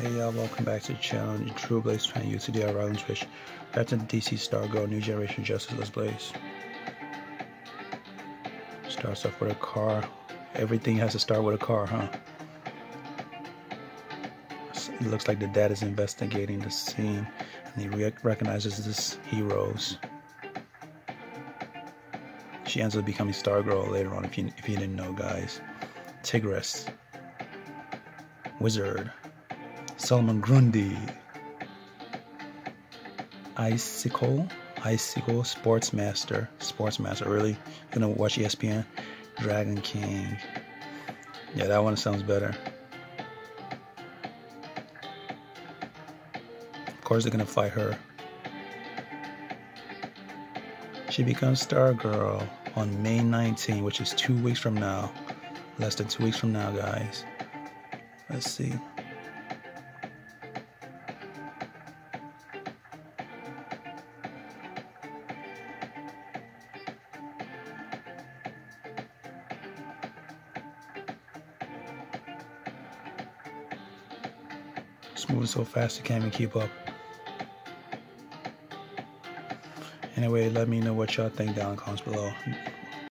Hey y'all, welcome back to the channel. Drew Blaze fan, UCDR Ryland Twitch. Back to the DC Stargirl, New Generation Justice Let's Blaze. Starts off with a car. Everything has to start with a car, huh? It looks like the dad is investigating the scene and he re recognizes this heroes. She ends up becoming Stargirl later on if you, if you didn't know, guys. Tigress. Wizard. Solomon Grundy, Icicle, Icicle, Sportsmaster, Sportsmaster. Really gonna watch ESPN? Dragon King. Yeah, that one sounds better. Of course, they're gonna fight her. She becomes Stargirl on May 19, which is two weeks from now. Less than two weeks from now, guys. Let's see. It's moving so fast you can't even keep up. Anyway, let me know what y'all think down in the comments below.